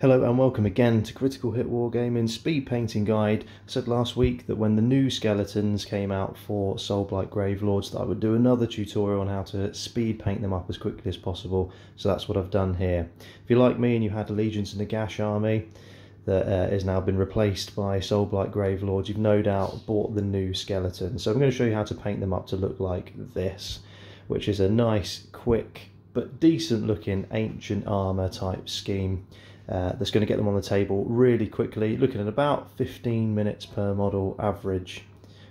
Hello and welcome again to Critical Hit Wargaming Speed Painting Guide. I said last week that when the new skeletons came out for Soulblight Gravelords that I would do another tutorial on how to speed paint them up as quickly as possible. So that's what I've done here. If you're like me and you had a Legions of Nagash army that uh, has now been replaced by Soulblight Gravelords, you've no doubt bought the new skeleton. So I'm going to show you how to paint them up to look like this, which is a nice, quick, but decent looking ancient armour type scheme uh, that's going to get them on the table really quickly, looking at about 15 minutes per model average,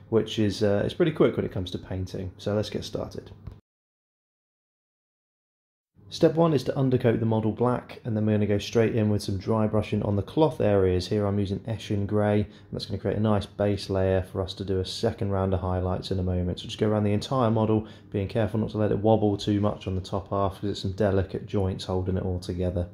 which is uh, it's pretty quick when it comes to painting. So let's get started. Step one is to undercoat the model black and then we're going to go straight in with some dry brushing on the cloth areas. Here I'm using Eshin Grey and that's going to create a nice base layer for us to do a second round of highlights in a moment. So just go around the entire model, being careful not to let it wobble too much on the top half because it's some delicate joints holding it all together.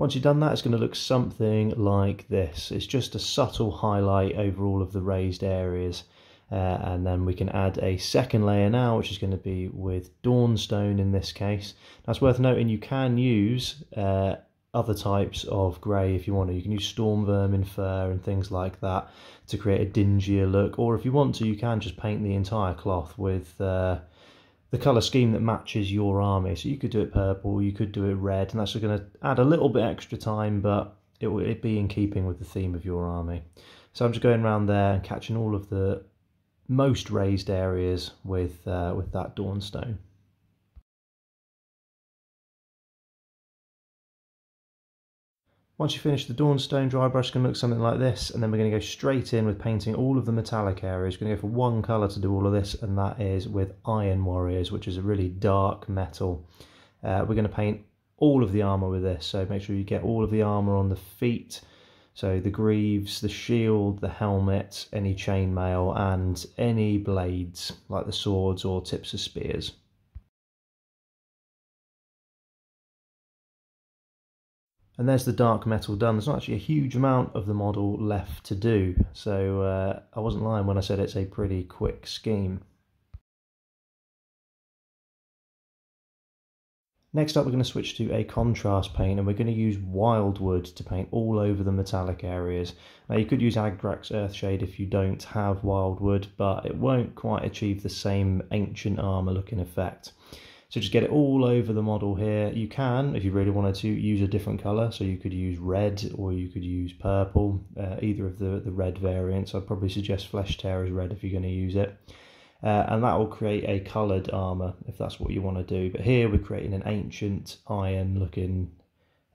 Once you've done that, it's going to look something like this. It's just a subtle highlight over all of the raised areas. Uh, and then we can add a second layer now, which is going to be with Dawnstone in this case. Now it's worth noting you can use uh, other types of grey if you want to. You can use Stormvermin Fur and things like that to create a dingier look. Or if you want to, you can just paint the entire cloth with uh, the colour scheme that matches your army. So you could do it purple, you could do it red, and that's going to add a little bit extra time, but it will be in keeping with the theme of your army. So I'm just going around there and catching all of the most raised areas with uh, with that Dawnstone. Once you finish the Dawnstone dry brush can look something like this and then we're going to go straight in with painting all of the metallic areas. We're going to go for one colour to do all of this and that is with Iron Warriors which is a really dark metal. Uh, we're going to paint all of the armour with this so make sure you get all of the armour on the feet so the greaves, the shield, the helmet, any chainmail and any blades like the swords or tips of spears. And there's the dark metal done. There's not actually a huge amount of the model left to do. So uh, I wasn't lying when I said it's a pretty quick scheme. Next up we're going to switch to a contrast paint and we're going to use Wyldwood to paint all over the metallic areas. Now you could use Agrax Earthshade if you don't have Wyldwood but it won't quite achieve the same ancient armour looking effect. So just get it all over the model here. You can, if you really wanted to, use a different colour. So you could use red or you could use purple, uh, either of the, the red variants. I'd probably suggest Flesh Tearers Red if you're going to use it. Uh, and that will create a coloured armour if that's what you want to do. But here we're creating an ancient iron looking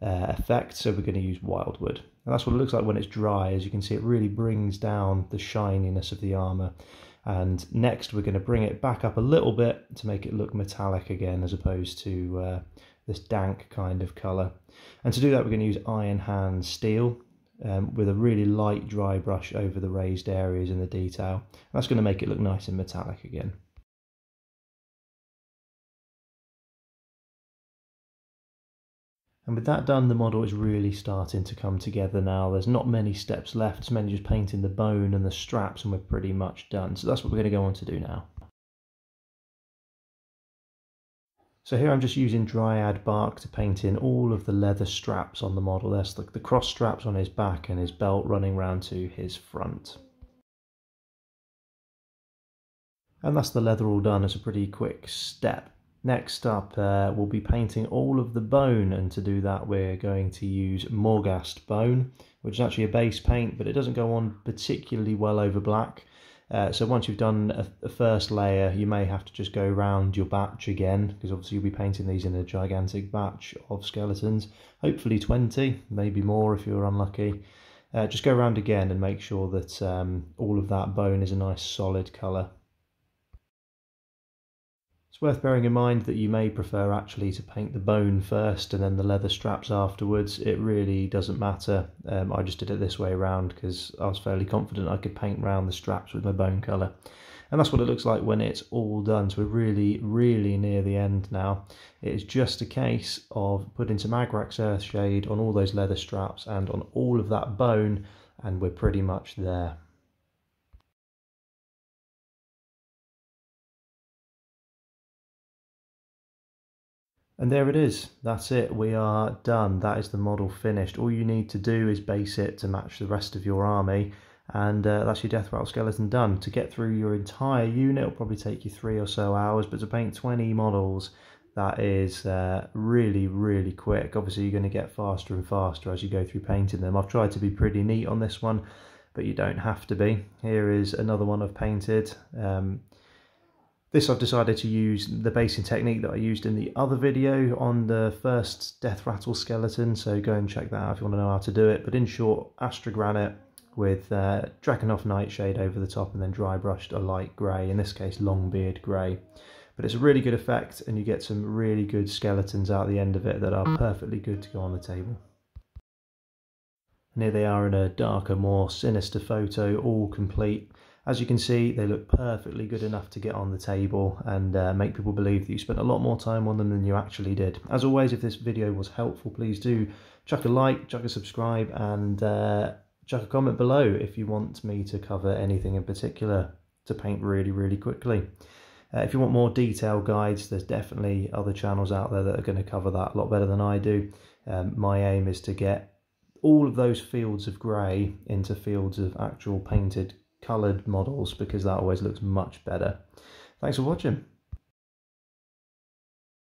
uh, effect, so we're going to use Wyldwood. And that's what it looks like when it's dry. As you can see, it really brings down the shininess of the armour. And next we're going to bring it back up a little bit to make it look metallic again as opposed to uh, this dank kind of colour. And to do that we're going to use Iron Hands Steel um, with a really light dry brush over the raised areas in the detail. That's going to make it look nice and metallic again. And with that done, the model is really starting to come together now. There's not many steps left. It's mainly just painting the bone and the straps and we're pretty much done. So that's what we're going to go on to do now. So here I'm just using Dryad bark to paint in all of the leather straps on the model. There's the, the cross straps on his back and his belt running round to his front. And that's the leather all done. It's a pretty quick step. Next up, uh, we'll be painting all of the bone, and to do that we're going to use Morghast Bone, which is actually a base paint, but it doesn't go on particularly well over black. Uh, so once you've done a, a, first layer, you may have to just go around your batch again, because obviously you'll be painting these in a gigantic batch of skeletons, hopefully 20, maybe more if you're unlucky. Uh, just go around again and make sure that um, all of that bone is a nice solid colour. It's worth bearing in mind that you may prefer actually to paint the bone first and then the leather straps afterwards. It really doesn't matter. Um, I just did it this way around because I was fairly confident I could paint round the straps with my bone colour. And that's what it looks like when it's all done. So we're really, really near the end now. It is just a case of putting some Agrax Earthshade on all those leather straps and on all of that bone and we're pretty much there. And there it is. That's it. We are done. That is the model finished. All you need to do is base it to match the rest of your army. And uh, that's your Deathrattle skeleton done. To get through your entire unit, it'll probably take you three or so hours. But to paint 20 models, that is uh, really, really quick. Obviously, you're going to get faster and faster as you go through painting them. I've tried to be pretty neat on this one, but you don't have to be. Here is another one I've painted. Um, this I've decided to use the basing technique that I used in the other video on the first Deathrattle skeleton, so go and check that out if you want to know how to do it. But in short, Astrogranite with uh, Nightshade over the top and then dry brushed a light grey, in this case Longbeard grey. But it's a really good effect and you get some really good skeletons out the end of it that are perfectly good to go on the table. And here they are in a darker, more sinister photo, all complete. As you can see, they look perfectly good enough to get on the table and uh, make people believe that you spent a lot more time on them than you actually did. As always, if this video was helpful, please do chuck a like, chuck a subscribe, and uh, chuck a comment below if you want me to cover anything in particular to paint really, really quickly. Uh, if you want more detailed guides, there's definitely other channels out there that are going to cover that a lot better than I do. Um, my aim is to get all of those fields of grey into fields of actual painted coloured models because that always looks much better. Thanks for watching.